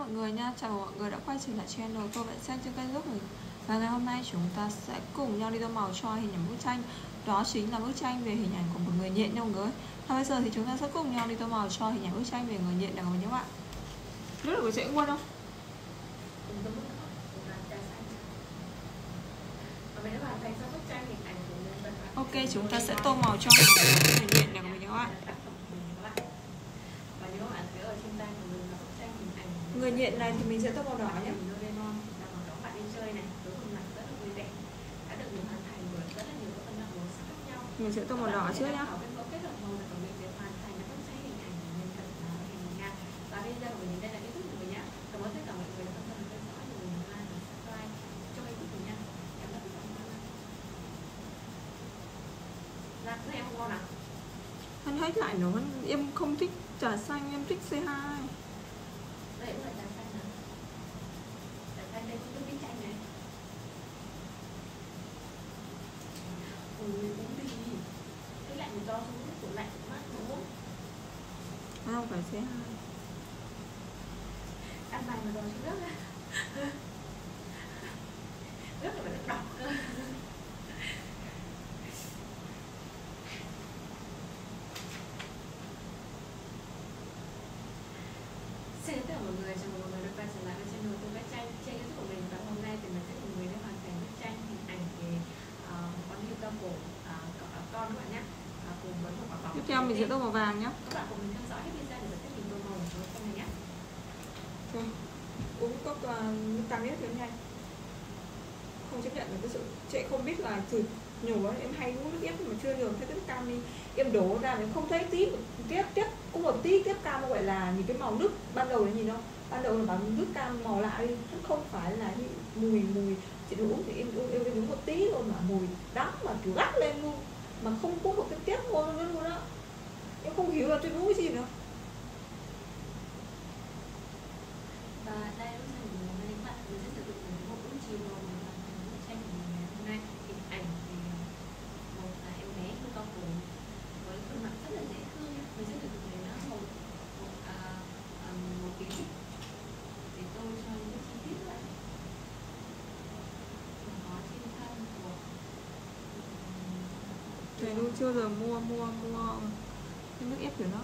mọi người nha. Chào mọi người đã quay trở lại channel tôi vẽ Xanh trên kênh giúp mình Và ngày hôm nay chúng ta sẽ cùng nhau đi tô màu cho hình ảnh bức tranh. Đó chính là bức tranh về hình ảnh của một người nhện nha mọi người. Và bây giờ thì chúng ta sẽ cùng nhau đi tô màu cho hình ảnh bức tranh về người nhện này các bạn. Rất là dễ quên không? Ok, chúng ta sẽ tô màu cho hình ảnh người nhện này của mình các bạn. Người nhện này thì mình sẽ tô màu đỏ nhé. Mình sẽ tô màu đỏ trước nhá. anh hết lại nữa em không thích trà xanh em thích C2 đây cũng là trà xanh nè trà xanh đây cũng có cái chanh này? Ui uống đi. Cái lạnh mình cho xuống cái tủ lạnh mát uống không? Phải C2 ăn bài mà rồi xuống rất là rất là phải đọc Xin chào tất cả mọi người, chào mừng mọi người đã quay trở lại với channel tôi vẽ tranh. Trên youtube của mình và hôm nay thì mình sẽ cùng người đã hoàn thành bức tranh hình ảnh về uh, con hươu cao cổ uh, con các bạn nhé. Uh, cùng với một quả bóng tiếp theo mình sẽ tô màu vàng nhé. các bạn cùng mình theo dõi hết video để giải thích mình tô màu của con này nhé. Uống cốc uh, nước cam hết thêm nhanh không chấp nhận được cái sự chị không biết là từ nhủ em hay uống nước ép mà chưa được thấy cái nước cam đi. Em đổ ra em không thấy tí tiếp tiếp cũng một tí tiếp cam gọi là những cái màu nước ban đầu là nhìn đâu ban đầu là bảo nước cam màu lạ đi không phải là mùi mùi. Chị uống thì em uống em, em uống một tí thôi mà mùi đắng mà kiểu gắt lên luôn mà không có một cái tiếp ngon luôn luôn đó em không hiểu là tôi uống cái gì nữa và đây là mình đây các bạn mình sẽ sử dụng một bút chì màu để làm bức tranh của mình ngày hôm nay hình ảnh thì một là em bé hơi to cổ với khuôn mặt rất là dễ thương mình sẽ sử dụng để nó một một à, à, một tí để tô cho những chi tiết vậy có trên thân của Thầy luôn chưa giờ mua mua mua. Cái nước ép kiểu đó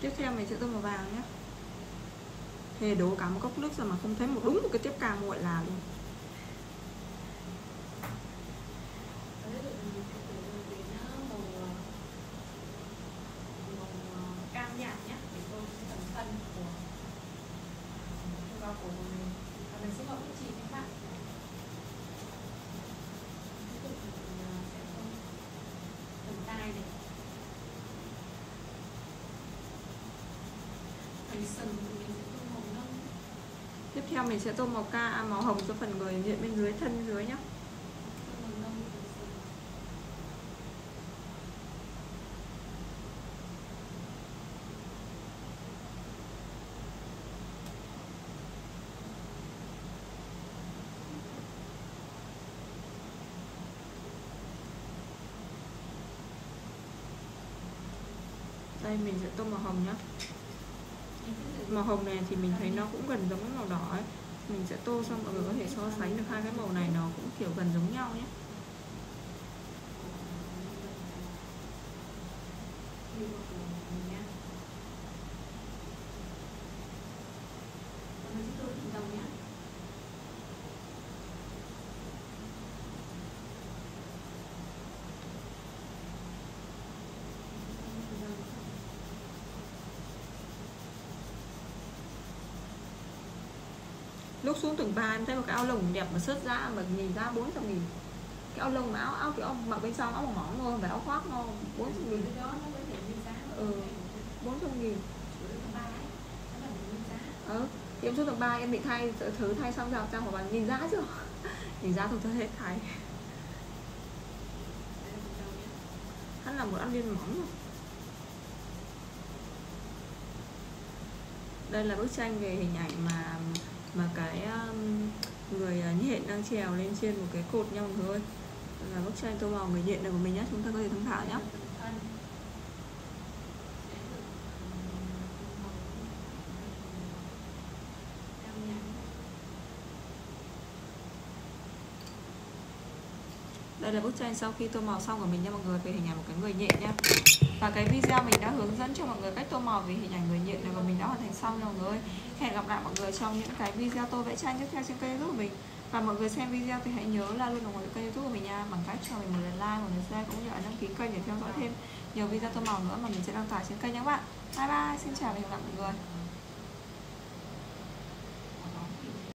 tiếp theo mình sẽ tô màu vàng nhé thì đổ cả một cốc nước rồi mà không thấy một đúng một cái tiếp cam nguội là luôn Thank you tiếp theo mình sẽ tô màu ca à, màu hồng cho phần người diện bên dưới thân bên dưới nhé. Đây mình sẽ tô màu hồng nhé mình sẽ sử dụng màu hồng này thì mình thấy nó cũng gần giống với màu đỏ ấy mình sẽ tô xong mọi người có thể so sánh được hai cái màu này, nó cũng kiểu gần giống nhau nhé Thank you của mình nhé. Và mình sẽ tô thành dòng nhé lúc xuống tầng 3 em thấy một cái áo lồng đẹp mà sớt ra mà nhìn ra 400 nghìn cái áo lông mà áo áo kiểu mặc bên trong áo mỏng thôi và áo khoác ngon 400 nghìn giá. Ừ. 400 nghìn giá. ừ. thì em xuống tầng 3 em định thay thử thay xong ra ra hoặc là nhìn ra chưa nhìn ra thôi tôi hết thay hắn là một ăn liên mỏng rồi. đây là bức tranh về hình ảnh mà mà cái um, người uh, nhện đang trèo lên trên một cái cột nha mọi người là bức tranh tô màu người nhện này của mình nhé chúng ta có thể tham khảo nhé đây là bức tranh sau khi tô màu xong của mình nha mọi người về hình ảnh một cái người nhện nha và cái video mình đã hướng dẫn cho mọi người cách tô màu về hình ảnh người nhện này và mình đã hoàn thành xong rồi, mọi người hẹn gặp lại mọi người trong những cái video tô vẽ tranh tiếp theo trên kênh youtube của mình. Và mọi người xem video thì hãy nhớ là luôn ủng hộ kênh youtube của mình nha, bằng cách cho mình một lượt like, một lượt share cũng như là đăng ký kênh để theo dõi thêm nhiều video tô màu nữa mà mình sẽ đăng tải trên kênh nhé các bạn. Bye bye, xin chào và hẹn gặp lại mọi người.